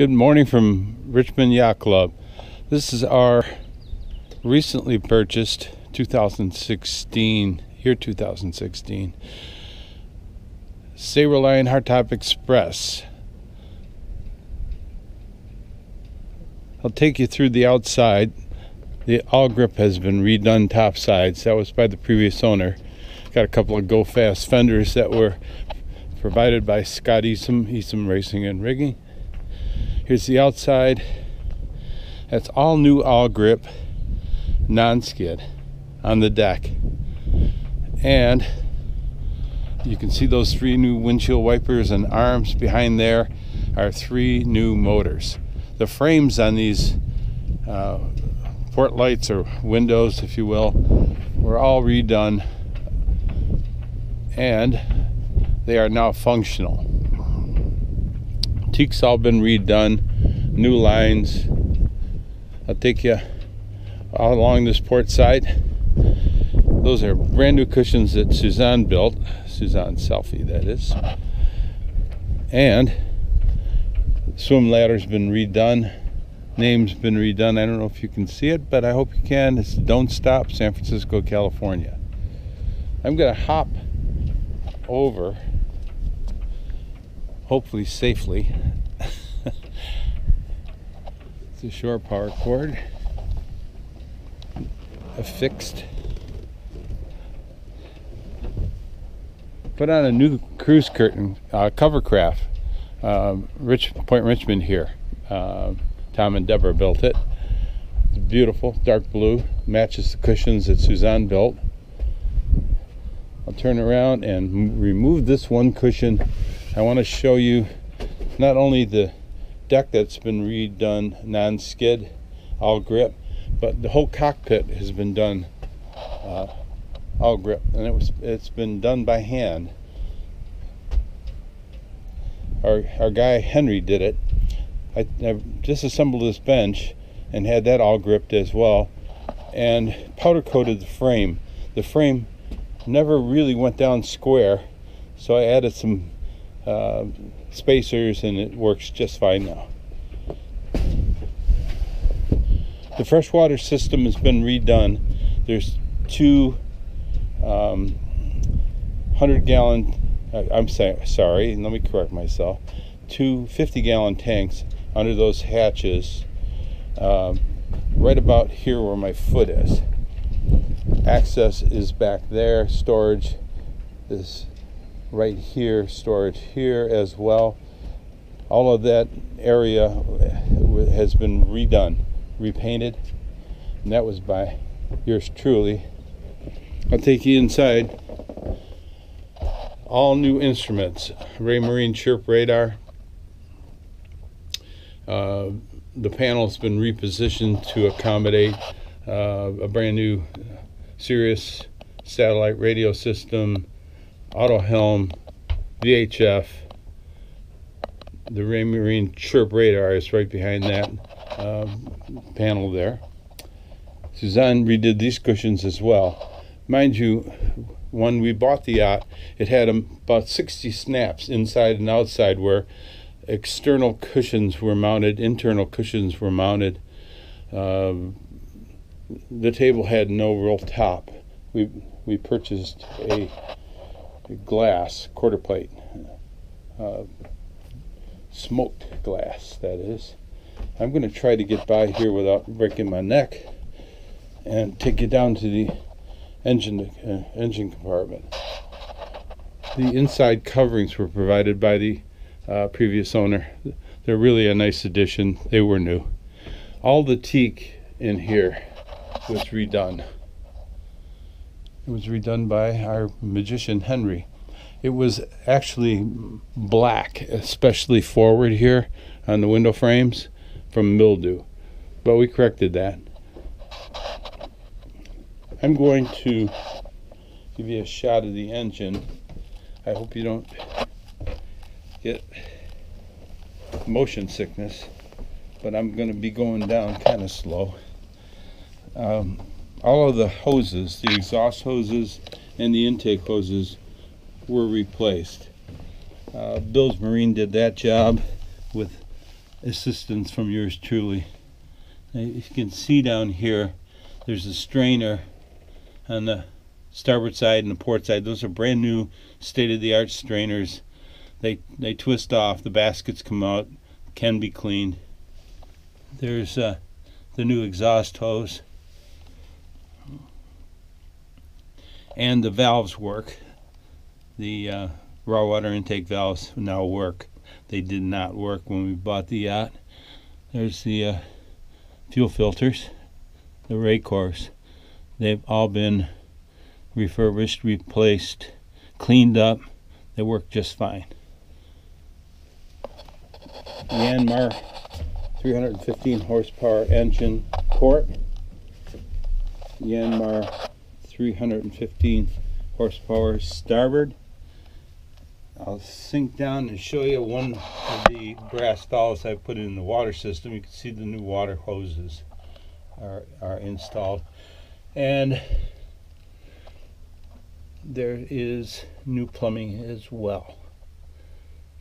Good morning from Richmond Yacht Club. This is our recently purchased 2016, year 2016, Sabreline Hardtop Express. I'll take you through the outside. The Awlgrip has been redone top sides. That was by the previous owner. Got a couple of go fast fenders that were provided by Scott Easom, Easom Racing and Rigging. Here's the outside. That's all new Awlgrip, non skid on the deck. And you can see those three new windshield wipers and arms behind there are three new motors. The frames on these uh, port lights or windows, if you will, were all redone and they are now functional. Teak's all been redone, new lines. I'll take you all along this port side. Those are brand new cushions that Suzanne built, Suzanne Salfi, that is. And swim ladder's been redone. Name's been redone. I don't know if you can see it, but I hope you can. It's Don't Stop, San Francisco, California. I'm going to hop over, hopefully safely. it's a shore power cord affixed. Put on a new cruise curtain, uh, cover craft, uh, Rich Point Richmond here. Uh, Tom and Deborah built it. It's beautiful, dark blue, matches the cushions that Suzanne built. I'll turn around and remove this one cushion. I want to show you not only the deck that's been redone non-skid, Awlgrip, but the whole cockpit has been done uh, Awlgrip, and it was it's been done by hand. Our our guy Henry did it. I, I disassembled this bench and had that Awlgripped as well, and powder coated the frame. The frame never really went down square, so I added some uh, spacers, and it works just fine now. The freshwater system has been redone. There's two um, 100 gallon, uh, I'm say, sorry, let me correct myself, two 50 gallon tanks under those hatches um, right about here where my foot is. Access is back there, storage is right here, storage here as well. All of that area has been redone, repainted, and that was by yours truly. I'll take you inside. All new instruments Raymarine Chirp radar. Uh, the panel's been repositioned to accommodate uh, a brand new Sirius satellite radio system, auto helm, VHF. The Raymarine Chirp radar is right behind that uh, panel there. Suzanne redid these cushions as well. Mind you, when we bought the yacht, it had about 60 snaps inside and outside where external cushions were mounted, internal cushions were mounted. Uh, the table had no real top. We we purchased a glass quarter plate, uh, smoked glass that is. I'm going to try to get by here without breaking my neck, and take you down to the engine uh, engine compartment. The inside coverings were provided by the uh, previous owner. They're really a nice addition. They were new. All the teak in here was redone. It was redone by our magician Henry. It was actually black, especially forward here on the window frames from mildew, but we corrected that. I'm going to give you a shot of the engine. I hope you don't get motion sickness, but I'm going to be going down kind of slow. Um, all of the hoses, the exhaust hoses and the intake hoses were replaced. Uh, Bill's Marine did that job with assistance from yours truly. Now, you can see down here, there's a strainer on the starboard side and the port side. Those are brand new, state-of-the-art strainers. They they twist off. The baskets come out, can be cleaned. There's uh, the new exhaust hose, and the valves work. The uh, raw water intake valves now work. They did not work when we bought the yacht. There's the uh, fuel filters, the Racors. They've all been refurbished, replaced, cleaned up. They work just fine. Yanmar 315 horsepower engine port. Yanmar 315 horsepower starboard. I'll sink down and show you one of the brass valves I put in the water system. You can see the new water hoses are, are installed. And there is new plumbing as well.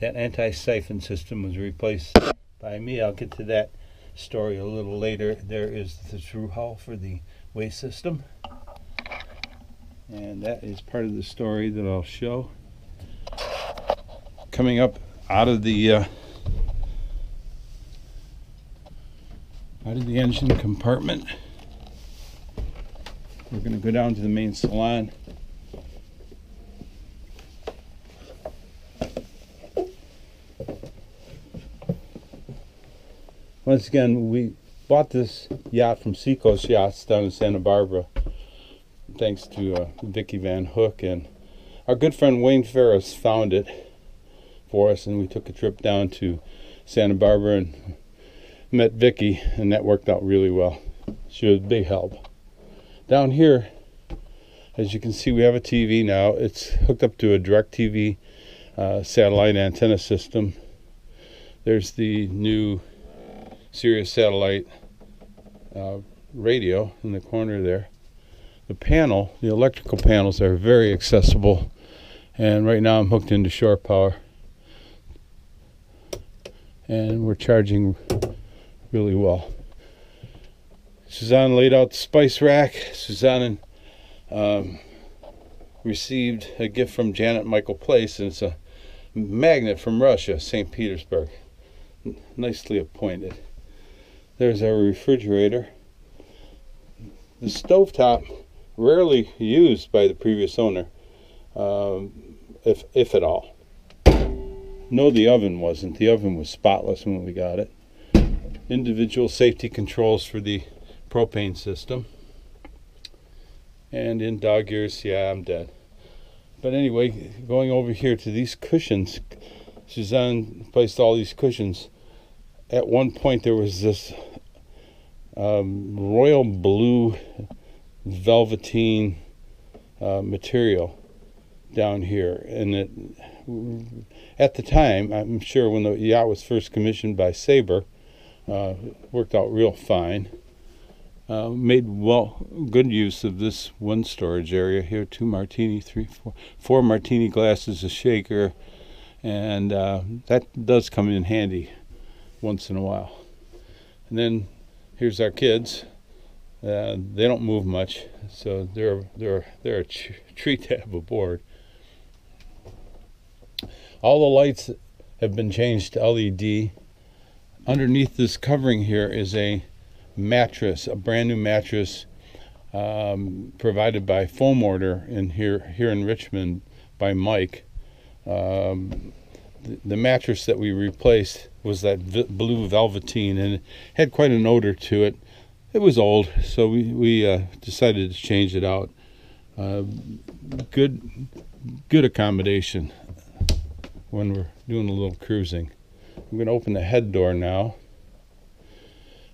That anti-siphon system was replaced by me. I'll get to that story a little later. There is the through hull for the waste system. And that is part of the story that I'll show. Coming up out of the uh, out of the engine compartment. We're going to go down to the main salon. Once again, we bought this yacht from Seacoast Yachts down in Santa Barbara, thanks to uh, Vicky Van Hook. And our good friend Wayne Ferris found it for us, and we took a trip down to Santa Barbara and met Vicky, and that worked out really well. She was a big help. Down here, as you can see, we have a TV now. It's hooked up to a DirecTV uh, satellite antenna system. There's the new Sirius satellite uh, radio in the corner there. The panel, the electrical panels are very accessible, and right now I'm hooked into shore power, and we're charging really well. Suzanne laid out the spice rack. Suzanne um, received a gift from Janet Michael Place, and it's a magnet from Russia, St. Petersburg. Nicely appointed. There's our refrigerator. The stovetop, rarely used by the previous owner, um, if, if at all. No, the oven wasn't. The oven was spotless when we got it. Individual safety controls for the propane system. And in dog ears, yeah, I'm dead. But anyway, going over here to these cushions, Suzanne placed all these cushions. At one point, there was this um, royal blue velveteen uh, material down here, and it at the time, I'm sure when the yacht was first commissioned by Sabre, uh, worked out real fine. Uh, made well good use of this one storage area here. Two martini, three, four, four martini glasses, a shaker, and uh, that does come in handy once in a while. And then here's our kids. Uh, they don't move much, so they're they're they're a treat to have aboard. All the lights have been changed to LED. Underneath this covering here is a mattress, a brand new mattress um, provided by Foam Order in here here in Richmond by Mike. Um, the, the mattress that we replaced was that blue velveteen and it had quite an odor to it. It was old, so we we uh, decided to change it out. Uh, good good accommodation when we're doing a little cruising. I'm going to open the head door now,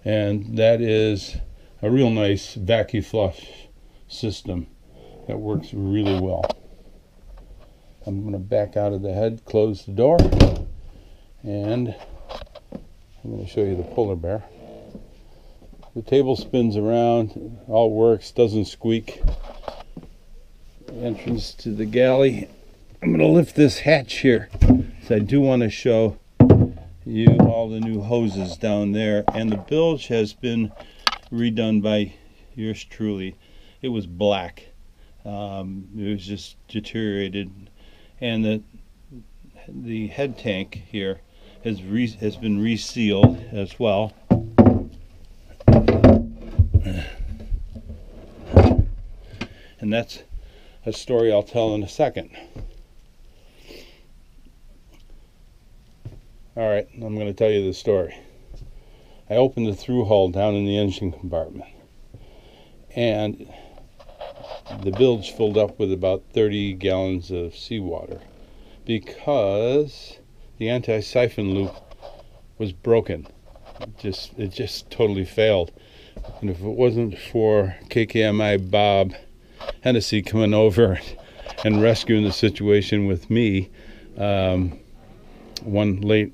and that is a real nice vacuum flush system that works really well. I'm going to back out of the head, close the door, and I'm going to show you the polar bear. The table spins around, all works, doesn't squeak. Entrance to the galley. I'm going to lift this hatch here. So I do want to show you all the new hoses down there. And the bilge has been redone by yours truly. It was black. Um, it was just deteriorated. And the the head tank here has re, has been resealed as well. And that's a story I'll tell in a second. All right, I'm going to tell you the story. I opened the through hull down in the engine compartment, and the bilge filled up with about 30 gallons of seawater because the anti-siphon loop was broken. It just it just totally failed. And if it wasn't for KKMI Bob Hennessy coming over and rescuing the situation with me, um, one late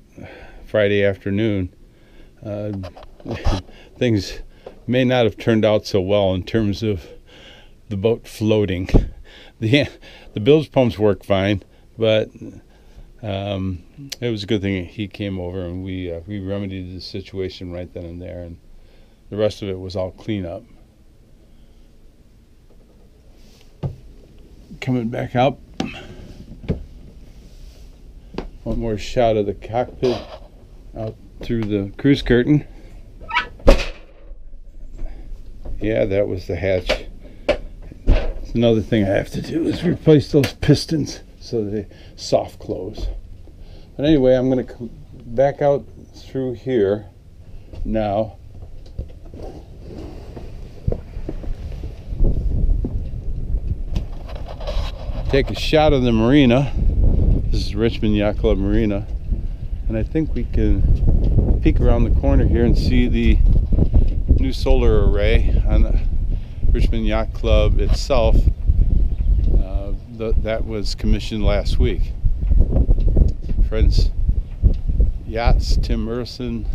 Friday afternoon, uh, things may not have turned out so well in terms of the boat floating. The the bilge pumps work fine, but um, it was a good thing he came over and we uh, we remedied the situation right then and there, and the rest of it was all cleanup. Coming back up. One more shot of the cockpit out through the cruise curtain. Yeah, that was the hatch. It's another thing I have to do is replace those pistons so they soft close. But anyway, I'm going to come back out through here now. Take a shot of the marina. This is Richmond Yacht Club Marina. And I think we can peek around the corner here and see the new solar array on the Richmond Yacht Club itself. Uh, the, that was commissioned last week. Friends Yachts, Tim Merson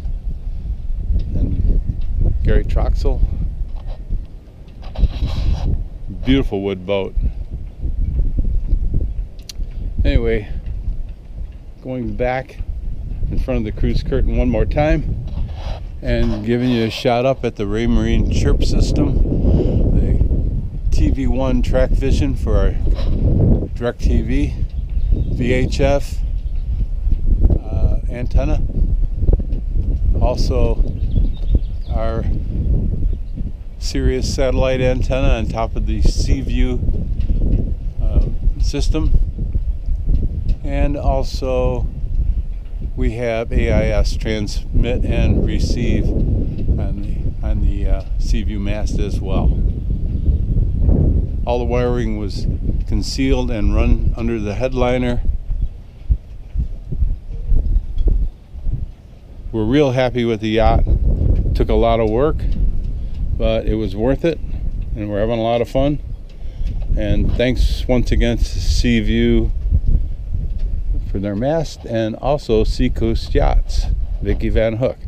and Gary Troxel. Beautiful wood boat. Anyway, going back in front of the cruise curtain one more time and giving you a shout up at the Raymarine Chirp system, the TV1 TracVision for our DirecTV, VHF uh, antenna. Also, our Sirius satellite antenna on top of the Seaview uh, system, and also we have AIS transmit and receive on the on the uh, Seaview mast as well. All the wiring was concealed and run under the headliner. We're real happy with the yacht. Took a lot of work, but it was worth it, and we're having a lot of fun. And thanks once again to Seaview for their mast and also Seacoast Yachts, Vicki Van Hook.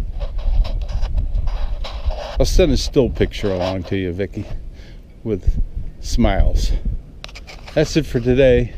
I'll send a still picture along to you, Vicki, with smiles. That's it for today.